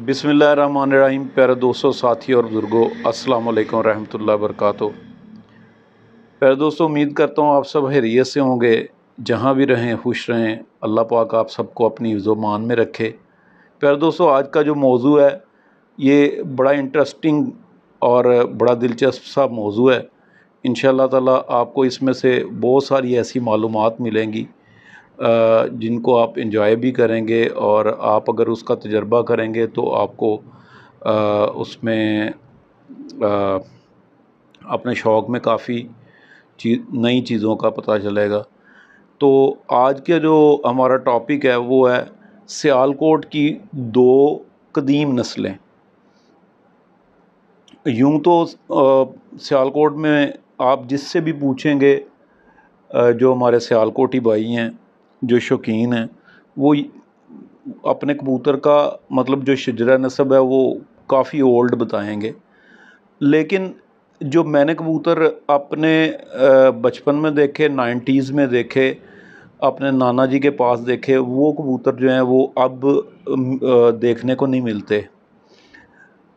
बिसमीम प्यारे दोस्तों साथी और बुज़ुर्गों अस्सलाम वालेकुम रहमतुल्लाहि प्यारे दोस्तों, उम्मीद करता हूँ आप सब हैरियत से होंगे, जहाँ भी रहें, खुश रहें, अल्लाह पाक आप सबको अपनी मान में रखे। प्यारे दोस्तों, आज का जो मौजू है, ये बड़ा इंटरेस्टिंग और बड़ा दिलचस्प सा मौजू है। इन ताला आपको इसमें से बहुत सारी ऐसी मालूम मिलेंगी। जिनको आप इंजॉय भी करेंगे और आप अगर उसका तजर्बा करेंगे तो आपको उसमें अपने शौक़ में काफ़ी चीज़ नई चीज़ों का पता चलेगा। तो आज के जो हमारा टॉपिक है वो है सियालकोट की दो कदीम नस्लें। यूँ तो सियालकोट में आप जिससे भी पूछेंगे जो हमारे सियालकोटी भाई हैं जो शौकीन हैं, वो अपने कबूतर का मतलब जो शजरा नस्ब है, वो काफ़ी ओल्ड बताएँगे। लेकिन जो मैंने कबूतर अपने बचपन में देखे नाइन्टीज़ में देखे, अपने नाना जी के पास देखे, वो कबूतर जो हैं, वो अब देखने को नहीं मिलते।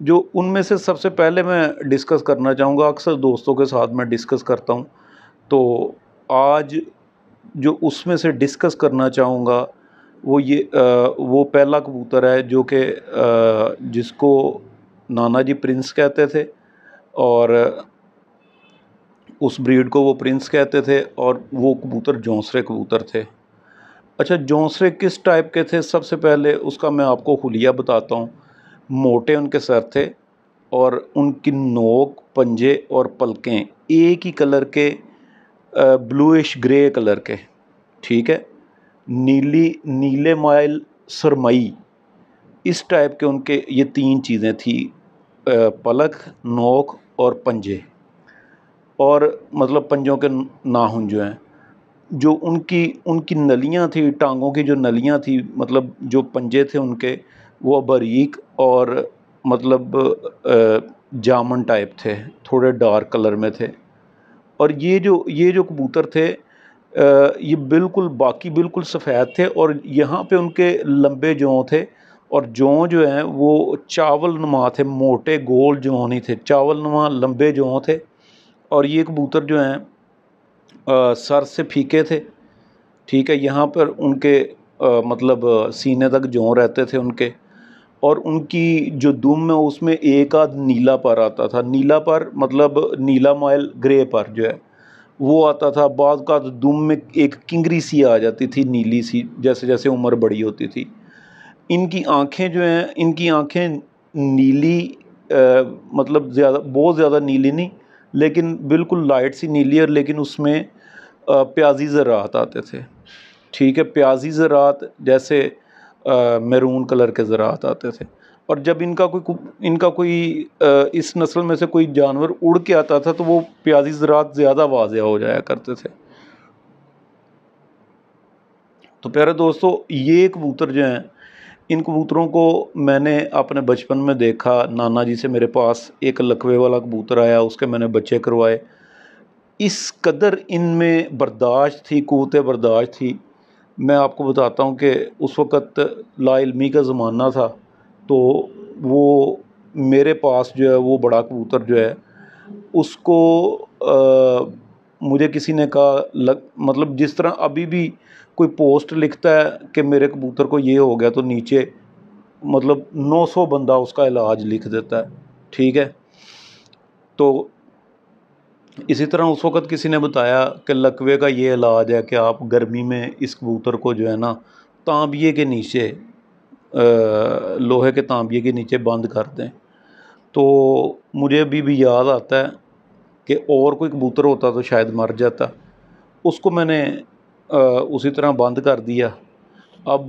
जो उनमें से सबसे पहले मैं डिस्कस करना चाहूँगा, अक्सर दोस्तों के साथ मैं डिस्कस करता हूँ तो आज जो उसमें से डिस्कस करना चाहूँगा वो ये आ, वो पहला कबूतर है जो कि जिसको नाना जी प्रिंस कहते थे और उस ब्रीड को वो प्रिंस कहते थे और वो कबूतर जौसरे कबूतर थे। अच्छा जौसरे किस टाइप के थे? सबसे पहले उसका मैं आपको खुलिया बताता हूँ। मोटे उनके सर थे और उनकी नोक पंजे और पलकें एक ही कलर के ब्लूइश ग्रे कलर के, ठीक है? नीली, नीले माइल सरमई, इस टाइप के उनके ये तीन चीज़ें थी पलक, नोक और पंजे। और मतलब पंजों के नाहुन जो हैं, जो उनकी उनकी नलियाँ थी, टांगों की जो नलियाँ थी मतलब जो पंजे थे उनके, वो बारीक और मतलब जामन टाइप थे, थोड़े डार्क कलर में थे। और ये जो ये जो कबूतर थे ये बिल्कुल बाकी बिल्कुल सफ़ेद थे और यहाँ पे उनके लंबे जों थे और जों जो हैं वो चावल नुमा थे मोटे गोल जों नहीं थे चावल नुमा लंबे जों थे और ये कबूतर जो हैं सर से फीके थे ठीक है यहाँ पर उनके आ, मतलब सीने तक जों रहते थे उनके और उनकी जो दुम है उसमें एक आध नीला पर आता था। नीला पर मतलब नीला माइल ग्रे पर जो है वो आता था। बाद का दुम में एक किंगरी सी आ जाती थी नीली सी जैसे जैसे उम्र बड़ी होती थी। इनकी आँखें जो हैं इनकी आँखें नीली आ, मतलब ज़्यादा बहुत ज़्यादा नीली नहीं लेकिन बिल्कुल लाइट सी नीली और लेकिन उसमें प्याजी ज़रात आते थे। ठीक है प्याजी ज़रात जैसे मैरून कलर के ज़रात आते थे। और जब इनका कोई इनका कोई इस नस्ल में से कोई जानवर उड़ के आता था तो वो प्याजी ज़रात ज़्यादा वाज हो जाया करते थे। तो प्यारे दोस्तों, ये कबूतर जो हैं, इन कबूतरों को मैंने अपने बचपन में देखा। नाना जी से मेरे पास एक लकवे वाला कबूतर आया, उसके मैंने बच्चे करवाए। इस कदर इनमें बर्दाश्त थी कुत बर्दाश्त थी। मैं आपको बताता हूँ कि उस वक़्त लाइलमी का ज़माना था तो वो मेरे पास जो है वो बड़ा कबूतर जो है उसको आ, मुझे किसी ने कहा लग मतलब जिस तरह अभी भी कोई पोस्ट लिखता है कि मेरे कबूतर को ये हो गया तो नीचे मतलब 900 बंदा उसका इलाज लिख देता है ठीक है? तो इसी तरह उस वक़्त किसी ने बताया कि लकवे का ये इलाज है कि आप गर्मी में इस कबूतर को जो है ना तांबिए के नीचे लोहे के तांबिए के नीचे बंद कर दें। तो मुझे अभी भी याद आता है कि और कोई कबूतर होता तो शायद मर जाता। उसको मैंने उसी तरह बंद कर दिया। अब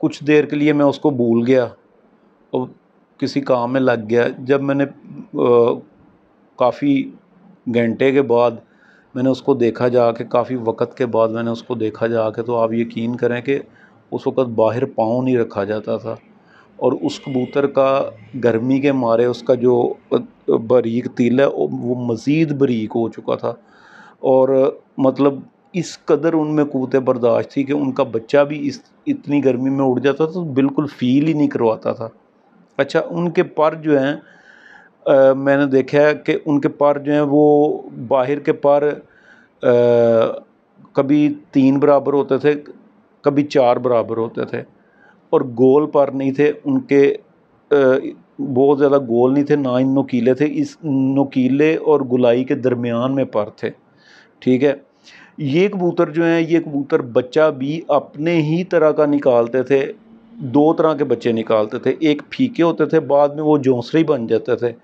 कुछ देर के लिए मैं उसको भूल गया। और किसी काम में लग गया। जब मैंने काफ़ी घंटे के बाद मैंने उसको देखा जा के काफ़ी वक्त के बाद मैंने उसको देखा जा के तो आप यकीन करें कि उस वक़्त बाहर पाँव नहीं रखा जाता था। और उस कबूतर का गर्मी के मारे उसका जो बारीक तिल है, वो मज़ीद बारीक हो चुका था। और मतलब इस कदर उनमें क़वत बर्दाश्त थी कि उनका बच्चा भी इस, इतनी गर्मी में उड़ जाता था तो बिल्कुल फ़ील ही नहीं करवाता था। अच्छा उनके पर जो हैं मैंने देखा है कि उनके पर जो हैं वो बाहर के पर कभी तीन बराबर होते थे, कभी चार बराबर होते थे और गोल पर नहीं थे। उनके बहुत ज़्यादा गोल नहीं थे, ना ही नुकीले थे। इस नुकीले और गुलाई के दरमियान में पर थे। ठीक है? ये कबूतर जो हैं, ये कबूतर बच्चा भी अपने ही तरह का निकालते थे। दो तरह के बच्चे निकालते थे, एक फीके होते थे, बाद में वो जौंसरे बन जाते थे।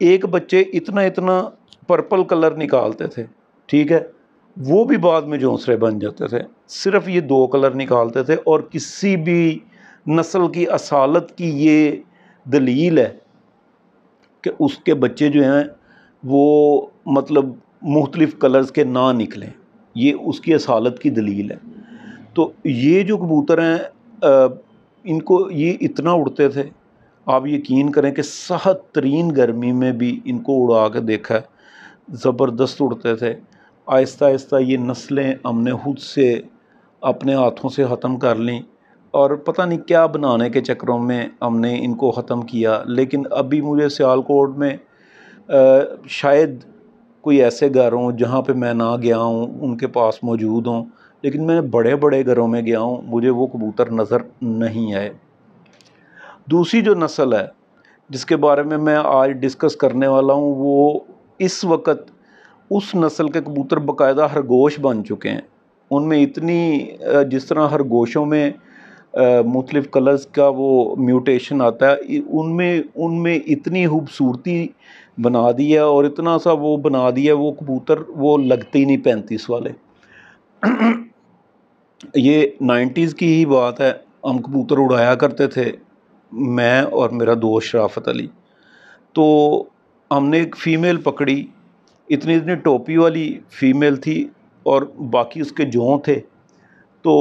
एक बच्चे इतना इतना पर्पल कलर निकालते थे, ठीक है? वो भी बाद में जौंसरे बन जाते थे। सिर्फ़ ये दो कलर निकालते थे और किसी भी नस्ल की असालत की ये दलील है कि उसके बच्चे जो हैं, वो मतलब मुख्तलिफ़ कलर्स के ना निकलें। ये उसकी असालत की दलील है। तो ये जो कबूतर हैं इनको ये इतना उड़ते थे। आप यकीन करें कि सहत तरीन गर्मी में भी इनको उड़ा के देखा ज़बरदस्त उड़ते थे। आहिस्ता आहिस्ता ये नस्लें हमने खुद से अपने हाथों से ख़त्म कर लीं और पता नहीं क्या बनाने के चक्करों में हमने इनको ख़त्म किया। लेकिन अभी मुझे सियालकोट में आ, शायद कोई ऐसे घर हों जहाँ पे मैं ना गया हूँ उनके पास मौजूद हों। लेकिन मैं बड़े बड़े घरों में गया हूँ, मुझे वो कबूतर नज़र नहीं आए। दूसरी जो नस्ल है, जिसके बारे में मैं आज डिस्कस करने वाला हूँ, वो इस वक्त उस नस्ल के कबूतर बाकायदा खरगोश बन चुके हैं। उनमें इतनी जिस तरह खरगोशों में मुख्तलिफ़ कलर्स का वो म्यूटेशन आता है उनमें उनमें इतनी खूबसूरती बना दी है और इतना सा वो बना दिया वो कबूतर वो लगते ही नहीं पैंतीस वाले। ये नाइन्टीज़ की ही बात है। हम कबूतर उड़ाया करते थे, मैं और मेरा दोस्त शराफत अली। तो हमने एक फ़ीमेल पकड़ी। इतनी इतनी टोपी वाली फ़ीमेल थी और बाकी उसके जों थे। तो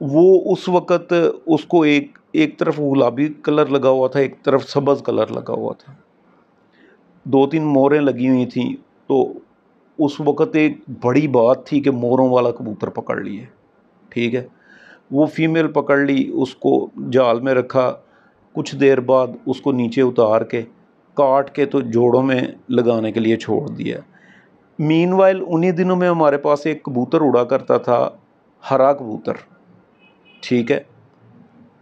वो उस वक़्त उसको एक एक तरफ़ गुलाबी कलर लगा हुआ था, एक तरफ़ सब्ज़ कलर लगा हुआ था। दो तीन मोरें लगी हुई थी। तो उस वक़्त एक बड़ी बात थी कि मोरों वाला कबूतर पकड़ लिए। ठीक है। वो फीमेल पकड़ ली, उसको जाल में रखा। कुछ देर बाद उसको नीचे उतार के, काट के तो जोड़ों में लगाने के लिए छोड़ दिया। मीन वाइल उन्हीं दिनों में हमारे पास एक कबूतर उड़ा करता था, हरा कबूतर। ठीक है।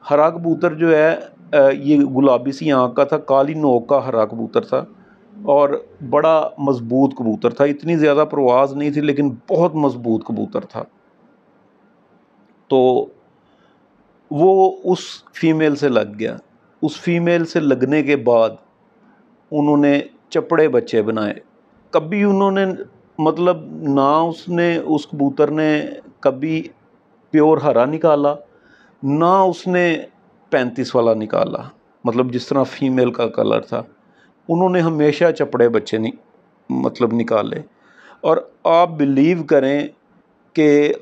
हरा कबूतर जो है ये गुलाबी सी आँख का था, काली नोक का हरा कबूतर था और बड़ा मज़बूत कबूतर था। इतनी ज़्यादा प्रवाज नहीं थी, लेकिन बहुत मज़बूत कबूतर था। तो वो उस फीमेल से लग गया। उस फीमेल से लगने के बाद उन्होंने चपड़े बच्चे बनाए। कभी उन्होंने मतलब ना उसने, उस कबूतर ने कभी प्योर हरा निकाला, ना उसने पैंतीस वाला निकाला मतलब जिस तरह फीमेल का कलर था। उन्होंने हमेशा चपड़े बच्चे नि मतलब निकाले। और आप बिलीव करें कि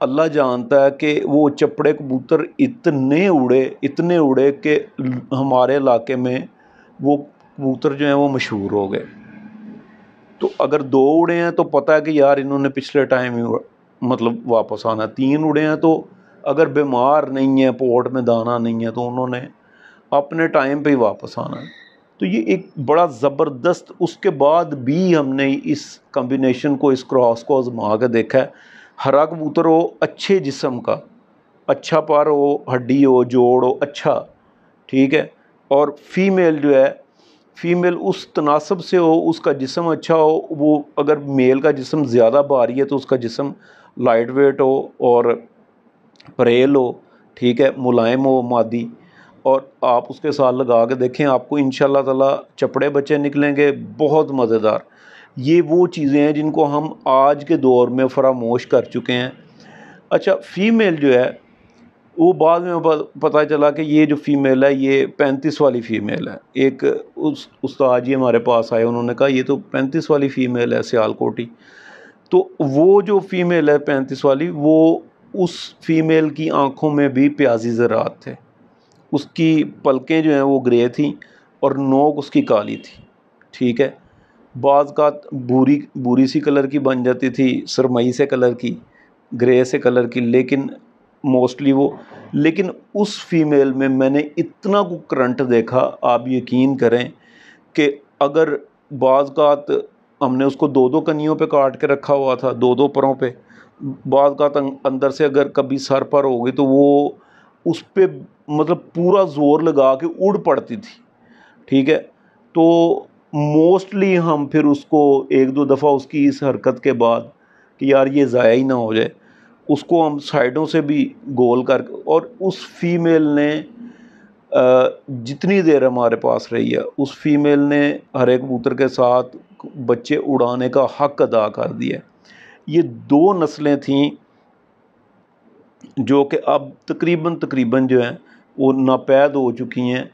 अल्लाह जानता है कि वो चपड़े कबूतर इतने उड़े इतने उड़े कि हमारे इलाके में वो कबूतर जो हैं वो मशहूर हो गए। तो अगर दो उड़े हैं तो पता है कि यार इन्होंने पिछले टाइम ही मतलब वापस आना। तीन उड़े हैं तो अगर बीमार नहीं है पोर्ट में दाना नहीं है तो उन्होंने अपने टाइम पे ही वापस आना है। तो ये एक बड़ा ज़बरदस्त, उसके बाद भी हमने इस कम्बिनेशन को, इस क्रॉस को आजमा के देखा है। हरा कबूतर हो अच्छे जिसम का। अच्छा पर हो, हड्डी हो, जोड़ हो अच्छा ठीक है? और फीमेल जो है, फीमेल उस तनासब से हो, उसका जिसम अच्छा हो, वो अगर मेल का जिसम ज़्यादा भारी है तो उसका जिसम लाइट वेट हो और परेल हो, ठीक है? मुलायम हो, मादी। और आप उसके साथ लगा के देखें, आपको इन ताला चपड़े बच्चे निकलेंगे, बहुत मज़ेदार। ये वो चीज़ें हैं जिनको हम आज के दौर में फरामोश कर चुके हैं। अच्छा फ़ीमेल जो है, वो बाद में पता चला कि ये जो फ़ीमेल है, ये पैंतीस वाली फ़ीमेल है। एक उस, उस्ताद जी हमारे पास आए, उन्होंने कहा, ये तो पैंतीस वाली फ़ीमेल है, सियालकोटी। तो वो जो फ़ीमेल है, पैंतीस वाली, वो उस फीमेल की आँखों में भी प्याजी ज़रात थे। उसकी पलकें जो हैं, वो ग्रे थी और नोक उसकी काली थी। ठीक है? बाज़ का भूरी भूरी सी कलर की बन जाती थी, सरमई से कलर की, ग्रे से कलर की, लेकिन मोस्टली वो, लेकिन उस फीमेल में मैंने इतना को करंट देखा, आप यकीन करें कि अगर बाज़ का हमने उसको दो दो कनियों पे काट के रखा हुआ था दो दो परों पे, बाज़ का अंदर से अगर कभी सर पर होगी तो वो उस पर मतलब पूरा ज़ोर लगा के उड़ पड़ती थी, ठीक है? तो मोस्टली हम फिर उसको एक दो दफ़ा उसकी इस हरकत के बाद कि यार ये ज़ाया ही ना हो जाए, उसको हम साइडों से भी गोल कर, और उस फीमेल ने जितनी देर हमारे पास रही है, उस फीमेल ने हर कबूतर के साथ बच्चे उड़ाने का हक अदा कर दिया। ये दो नस्लें थीं जो कि अब तकरीबन तकरीबन जो हैं, वो नापैद हो चुकी हैं।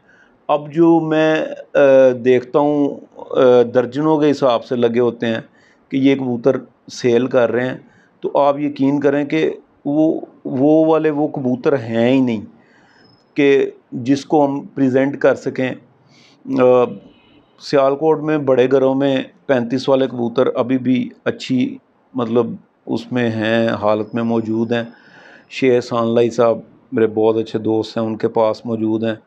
अब जो मैं देखता हूँ दर्जनों के हिसाब से लगे होते हैं कि ये कबूतर सेल कर रहे हैं तो आप यकीन करें कि वो वो वाले वो कबूतर हैं ही नहीं कि जिसको हम प्रेजेंट कर सकें। सियालकोट में, बड़े घरों में पैंतीस वाले कबूतर अभी भी अच्छी मतलब उसमें हैं, हालत में मौजूद हैं। शेर सानलाई साहब मेरे बहुत अच्छे दोस्त हैं, उनके पास मौजूद हैं।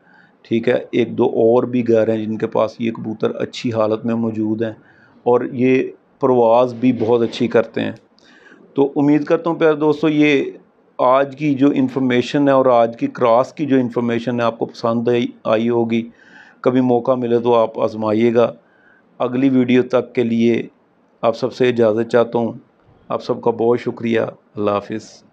ठीक है? एक दो और भी घर हैं जिनके पास ये कबूतर अच्छी हालत में मौजूद हैं और ये प्रवास भी बहुत अच्छी करते हैं। तो उम्मीद करता हूँ प्यारे दोस्तों, ये आज की जो इन्फॉर्मेशन है और आज की क्रॉस की जो इन्फॉर्मेशन है आपको पसंद आई आई होगी। कभी मौका मिले तो आप आजमाइएगा। अगली वीडियो तक के लिए आप सबसे इजाज़त चाहता हूँ। आप सबका बहुत शुक्रिया। अल्लाह हाफिज़।